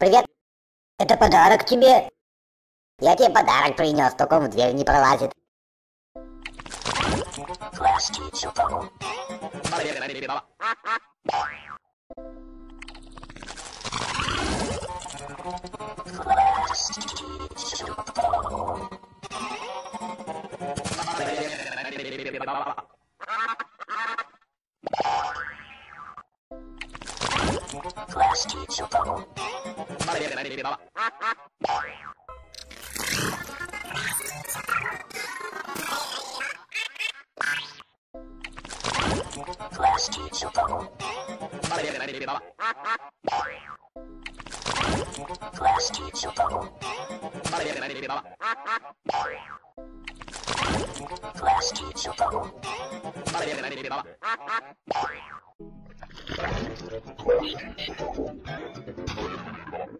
Привет. Это подарок тебе. Я тебе подарок принес, только он в дверь не пролазит. Last teacher, Madre mía, que nadie me llamaba. Plastic Chicago. Madre mía, que nadie me llamaba. Plastic Chicago. Madre mía, que nadie me llamaba. Plastic Chicago. Madre mía, que nadie me llamaba. Plastic Chicago.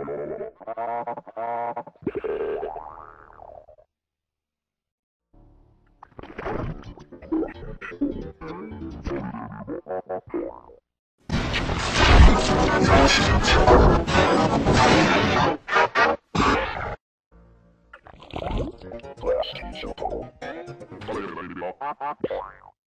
Flash, you